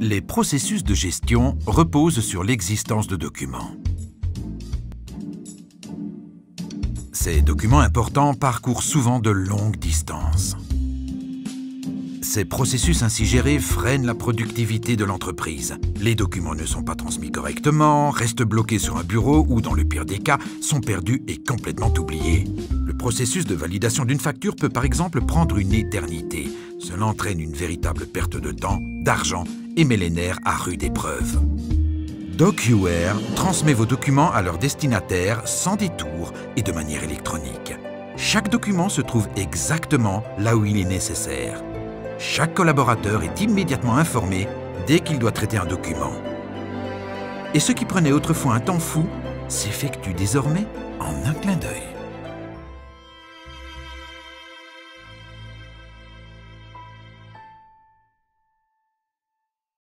Les processus de gestion reposent sur l'existence de documents. Ces documents importants parcourent souvent de longues distances. Ces processus ainsi gérés freinent la productivité de l'entreprise. Les documents ne sont pas transmis correctement, restent bloqués sur un bureau ou, dans le pire des cas, sont perdus et complètement oubliés. Le processus de validation d'une facture peut par exemple prendre une éternité. Cela entraîne une véritable perte de temps, d'argent et met les nerfs à rude épreuve. DocuWare transmet vos documents à leur destinataire sans détour et de manière électronique. Chaque document se trouve exactement là où il est nécessaire. Chaque collaborateur est immédiatement informé dès qu'il doit traiter un document. Et ce qui prenait autrefois un temps fou s'effectue désormais en un clin d'œil.